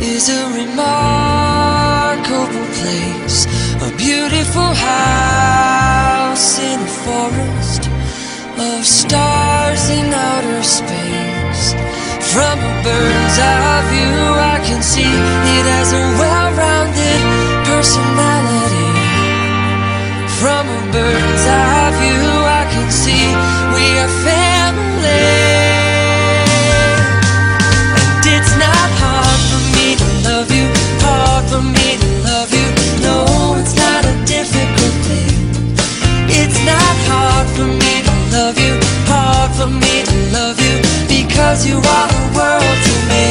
is a remarkable place, a beautiful house in a forest of stars in outer space. From a bird's eye view, I can see it as a well. Love you, because you are the world to me.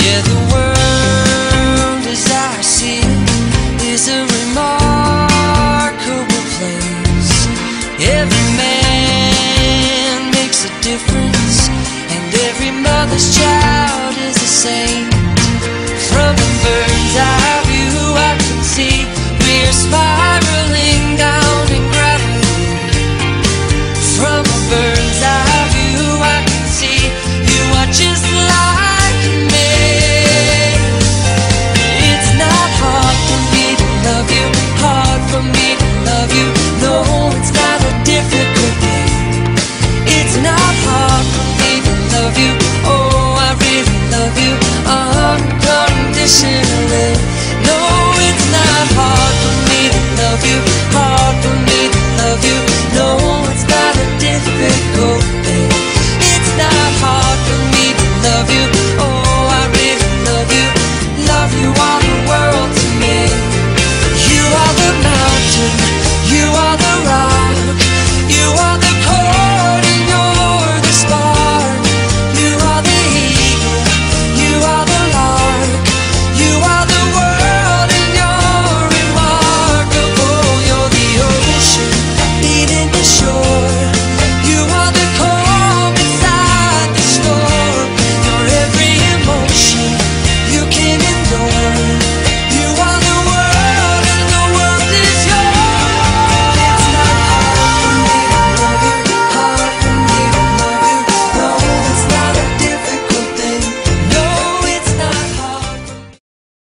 Yeah, the world as I see it is a remarkable place. Every man makes a difference, and every mother's child is the same.